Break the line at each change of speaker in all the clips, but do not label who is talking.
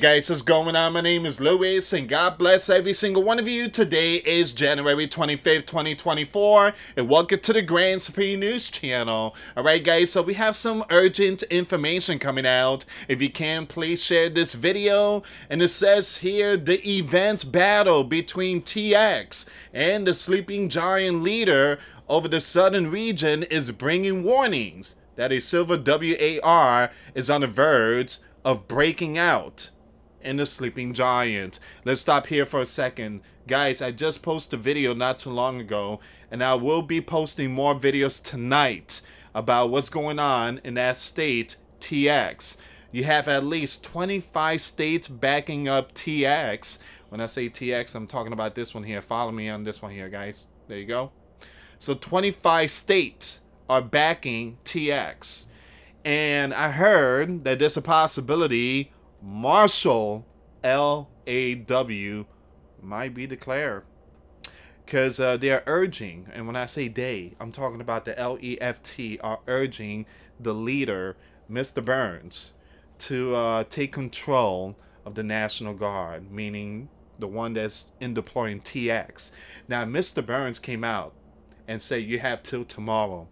guys, what's going on? My name is Luis, and God bless every single one of you. Today is January 25th, 2024, and welcome to the Grand Supreme News channel. Alright guys, so we have some urgent information coming out. If you can, please share this video. And it says here, the event battle between TX and the Sleeping Giant leader over the southern region is bringing warnings that a silver WAR is on the verge of breaking out and the sleeping giant. Let's stop here for a second. Guys, I just posted a video not too long ago, and I will be posting more videos tonight about what's going on in that state, TX. You have at least 25 states backing up TX. When I say TX, I'm talking about this one here. Follow me on this one here, guys. There you go. So 25 states are backing TX. And I heard that there's a possibility Martial LAW might be declared. Because uh, they are urging, and when I say they, I'm talking about the LEFT, are urging the leader, Mr. Burns, to uh, take control of the National Guard, meaning the one that's in deploying TX. Now, Mr. Burns came out and said, You have till tomorrow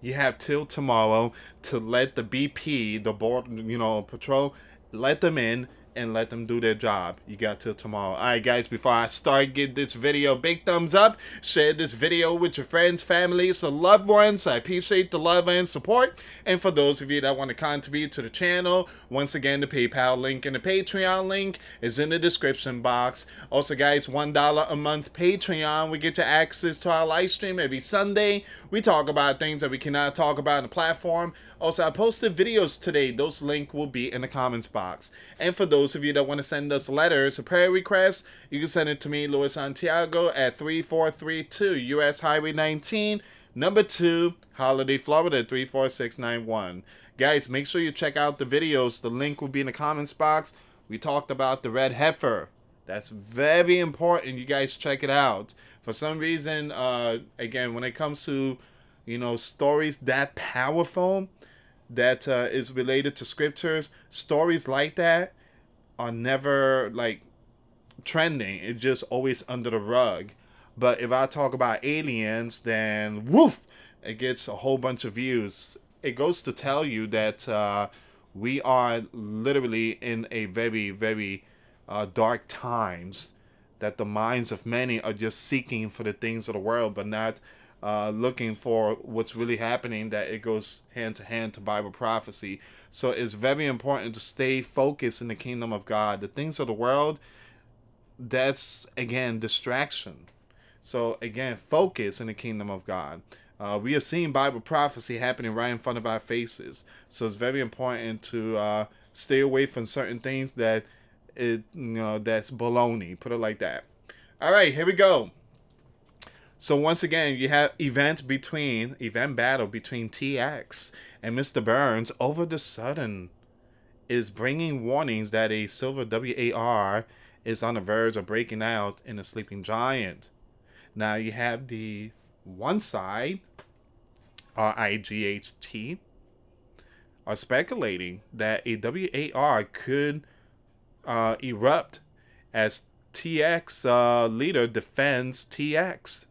you have till tomorrow to let the BP, the board, you know, patrol, let them in and let them do their job. You got till tomorrow. Alright guys, before I start, give this video a big thumbs up. Share this video with your friends, families, and loved ones. I appreciate the love and support. And for those of you that want to contribute to the channel, once again, the PayPal link and the Patreon link is in the description box. Also guys, $1 a month Patreon. We get you access to our live stream every Sunday. We talk about things that we cannot talk about on the platform. Also, I posted videos today. Those link will be in the comments box. And for those those of you that want to send us letters or prayer requests, you can send it to me, Luis Santiago, at 3432 US Highway 19, number 2, Holiday, Florida, 34691. Guys, make sure you check out the videos. The link will be in the comments box. We talked about the red heifer. That's very important. You guys check it out. For some reason, uh, again, when it comes to, you know, stories that powerful, that uh, is related to scriptures, stories like that, are never like trending. It's just always under the rug. But if I talk about aliens, then woof, it gets a whole bunch of views. It goes to tell you that uh, we are literally in a very, very uh, dark times. That the minds of many are just seeking for the things of the world, but not uh, looking for what's really happening, that it goes hand to hand to Bible prophecy. So it's very important to stay focused in the kingdom of God. The things of the world, that's again distraction. So again, focus in the kingdom of God. Uh, we are seeing Bible prophecy happening right in front of our faces. So it's very important to uh, stay away from certain things that it you know that's baloney. Put it like that. All right, here we go. So once again, you have event between event battle between TX and Mr. Burns over the sudden is bringing warnings that a silver WAR is on the verge of breaking out in a sleeping giant. Now you have the one side, RIGHT, are speculating that a WAR could uh, erupt as TX uh, leader defends TX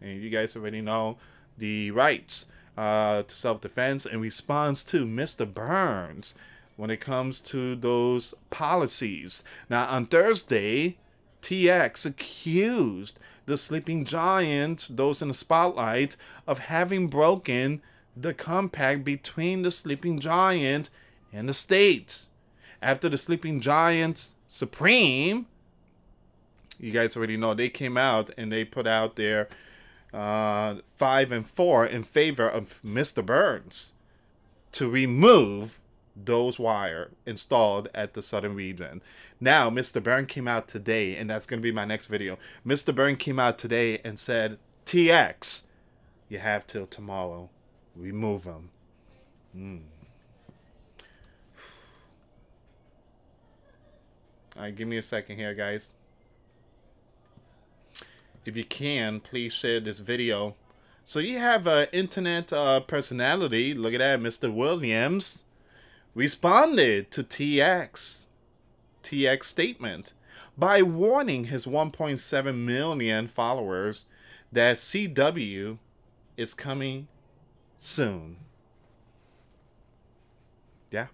and you guys already know the rights uh, to self-defense in response to Mr. Burns when it comes to those policies. Now, on Thursday, TX accused the sleeping giant, those in the spotlight, of having broken the compact between the sleeping giant and the states. After the sleeping giant's supreme, you guys already know they came out and they put out their uh, 5 and 4 in favor of Mr. Burns to remove those wire installed at the southern region. Now, Mr. Burns came out today, and that's going to be my next video. Mr. Burns came out today and said, TX, you have till tomorrow. Remove them. Mm. All right, give me a second here, guys if you can, please share this video. So you have an internet uh, personality, look at that, Mr. Williams, responded to TX. TX statement by warning his 1.7 million followers that CW is coming soon. Yeah.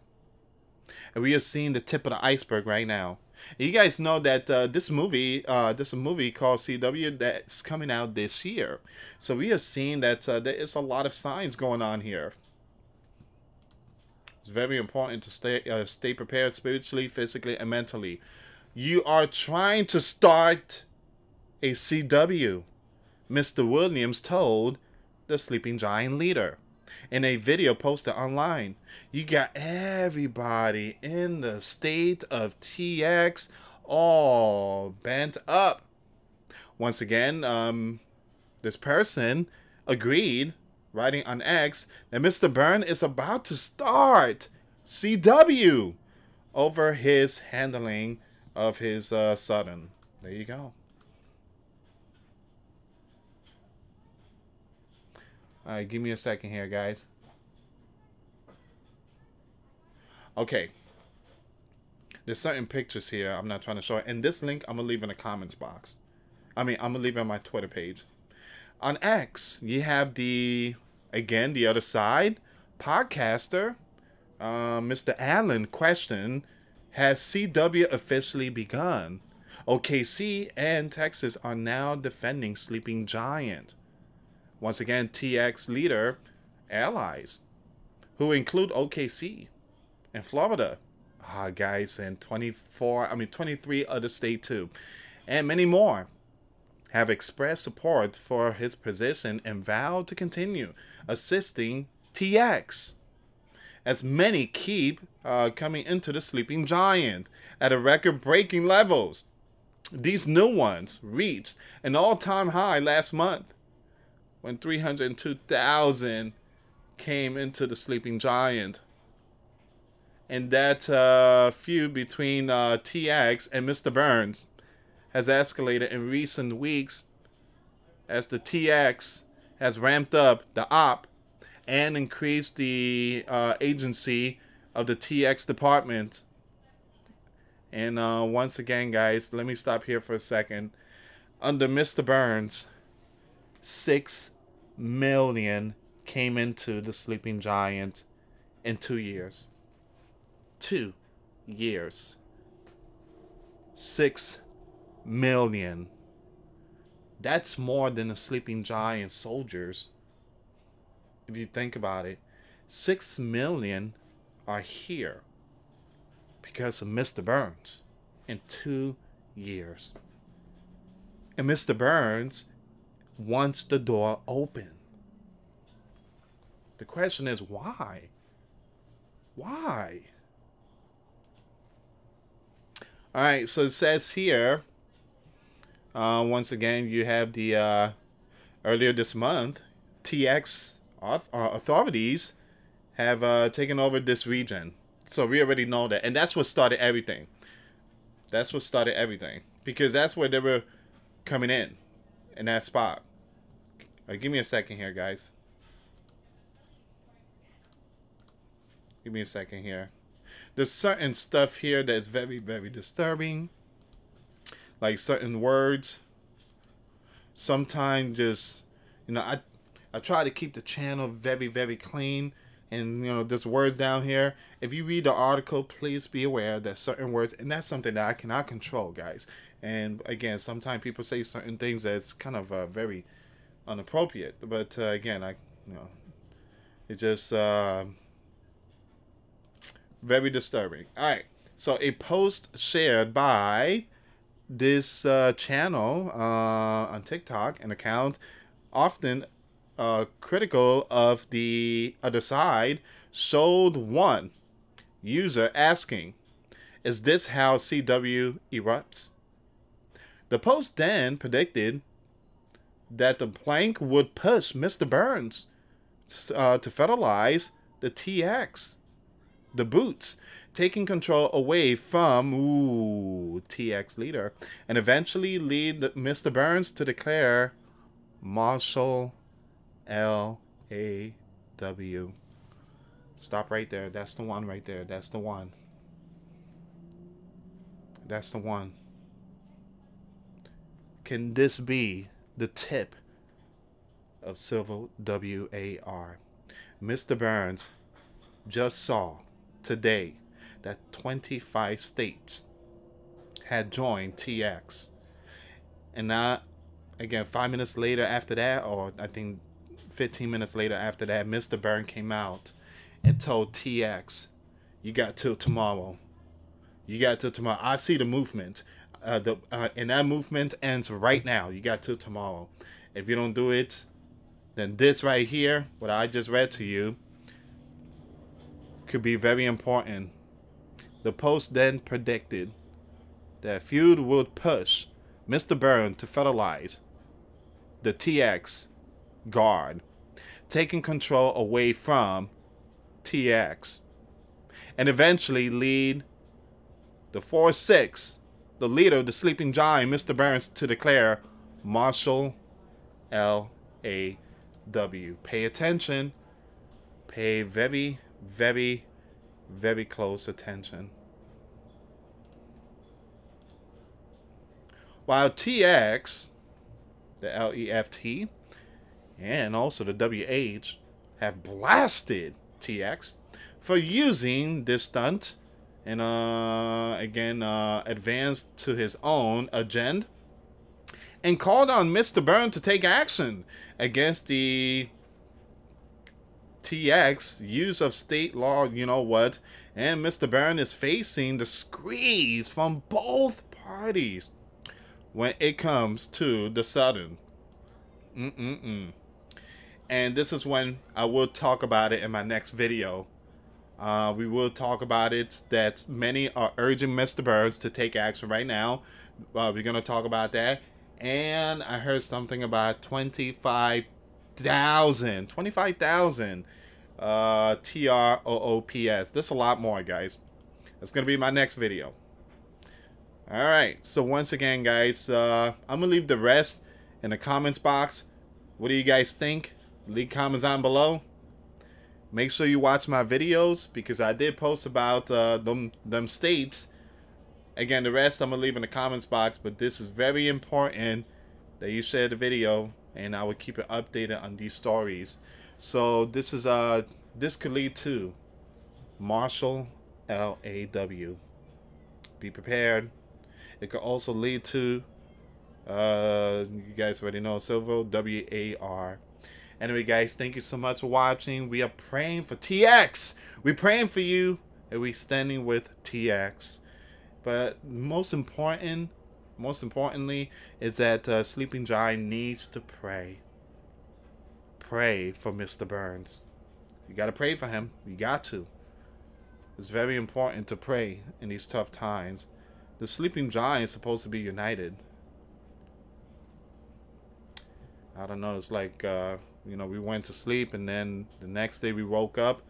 And we are seeing the tip of the iceberg right now. You guys know that uh, this movie, uh, this movie called CW that's coming out this year. So we have seen that uh, there is a lot of signs going on here. It's very important to stay uh, stay prepared spiritually, physically, and mentally. You are trying to start a CW. Mr. Williams told the Sleeping Giant leader in a video posted online. You got everybody in the state of TX all bent up. Once again, um, this person agreed, writing on X, that Mr. Byrne is about to start CW over his handling of his uh, sudden. There you go. Alright, give me a second here, guys. Okay. There's certain pictures here I'm not trying to show. It. And this link I'm going to leave in the comments box. I mean, I'm going to leave it on my Twitter page. On X, you have the, again, the other side. Podcaster, uh, Mr. Allen question, has CW officially begun? OKC and Texas are now defending Sleeping Giant. Once again, TX leader allies, who include OKC and Florida, ah, guys, and 24, I mean 23 other states too, and many more have expressed support for his position and vowed to continue assisting TX. As many keep uh, coming into the sleeping giant at a record-breaking levels. These new ones reached an all-time high last month when 302,000 came into the Sleeping Giant. And that uh, feud between uh, TX and Mr. Burns has escalated in recent weeks as the TX has ramped up the op and increased the uh, agency of the TX department. And uh, once again, guys, let me stop here for a second. Under Mr. Burns, six million came into the Sleeping Giant in two years. Two years. Six million. That's more than the Sleeping Giant soldiers. If you think about it, six million are here because of Mr. Burns in two years. And Mr. Burns wants the door open. The question is why? Why? All right, so it says here, uh, once again, you have the uh, earlier this month, TX uh, authorities have uh, taken over this region. So we already know that. And that's what started everything. That's what started everything. Because that's where they were coming in, in that spot. Right, give me a second here, guys. Give me a second here. There's certain stuff here that's very, very disturbing. Like certain words. Sometimes just, you know, I, I try to keep the channel very, very clean. And, you know, there's words down here. If you read the article, please be aware that certain words, and that's something that I cannot control, guys. And again, sometimes people say certain things that's kind of uh, very inappropriate. But uh, again, I, you know, it just, uh, very disturbing. All right. So a post shared by this uh, channel uh, on TikTok, an account often uh, critical of the other side, showed one user asking, "Is this how CW erupts?" The post then predicted that the plank would push Mr. Burns uh, to federalize the TX the boots, taking control away from ooh, TX leader, and eventually lead Mr. Burns to declare Martial L A W. Stop right there. That's the one right there. That's the one. That's the one. Can this be the tip of Civil WAR? Mr. Burns just saw today that 25 states had joined TX. And now, again, five minutes later after that, or I think 15 minutes later after that, Mr. Burns came out and told TX, you got till tomorrow. You got till tomorrow. I see the movement. Uh, the uh, and that movement ends right now. You got till tomorrow. If you don't do it, then this right here, what I just read to you, could be very important. The Post then predicted that feud would push Mr. Byrne to federalize the TX guard, taking control away from TX, and eventually lead the 4 6, the leader of the sleeping giant, Mr. Burns, to declare Martial L. A. W. Pay attention. Pay very, very, very close attention. While TX, the LEFT, and also the WH have blasted TX for using this stunt and uh, again uh, advanced to his own agenda and called on Mr. Byrne to take action against the TX use of state law, you know what, and Mr. Byrne is facing the squeeze from both parties when it comes to the Southern. Mm-mm-mm. And this is when I will talk about it in my next video. Uh, we will talk about it that many are urging Mr. Burns to take action right now. Uh, we're going to talk about that. And I heard something about 25,000. 25,000 uh, T-R-O-O-P-S. This is a lot more, guys. That's going to be my next video. Alright, so once again, guys, uh, I'm going to leave the rest in the comments box. What do you guys think? Leave comments on below. Make sure you watch my videos because I did post about uh, them, them states. Again, the rest I'm to leave in the comments box, but this is very important that you share the video and I will keep it updated on these stories. So this is uh this could lead to Martial L-A-W. Be prepared. It could also lead to, uh, you guys already know, Silvo, W-A-R. Anyway, guys, thank you so much for watching. We are praying for TX. We're praying for you, and we're standing with TX. But most important, most importantly, is that uh, Sleeping Giant needs to pray. Pray for Mr. Burns. You got to pray for him. You got to. It's very important to pray in these tough times. The sleeping giant is supposed to be united. I don't know. It's like, uh, you know, we went to sleep and then the next day we woke up.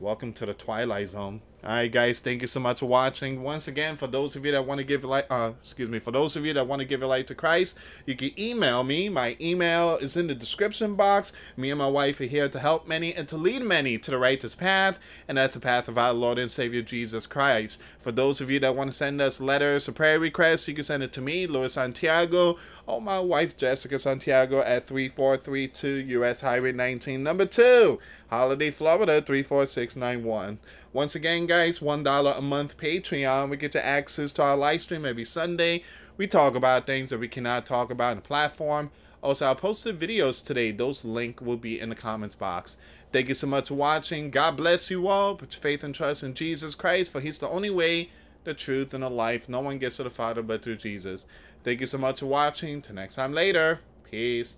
Welcome to the Twilight Zone. Alright guys, thank you so much for watching. Once again, for those of you that want to give a light, uh, excuse me, for those of you that want to give a light to Christ, you can email me. My email is in the description box. Me and my wife are here to help many and to lead many to the righteous path, and that's the path of our Lord and Savior Jesus Christ. For those of you that want to send us letters or prayer requests, you can send it to me, Luis Santiago, or my wife, Jessica Santiago, at 3432 US Highway 19, number 2, Holiday, Florida, 34691. Once again, guys, $1 a month Patreon. We get to access to our live stream every Sunday. We talk about things that we cannot talk about in the platform. Also, I posted videos today. Those link will be in the comments box. Thank you so much for watching. God bless you all. Put your faith and trust in Jesus Christ, for he's the only way, the truth, and the life. No one gets to the Father but through Jesus. Thank you so much for watching. Till next time later. Peace.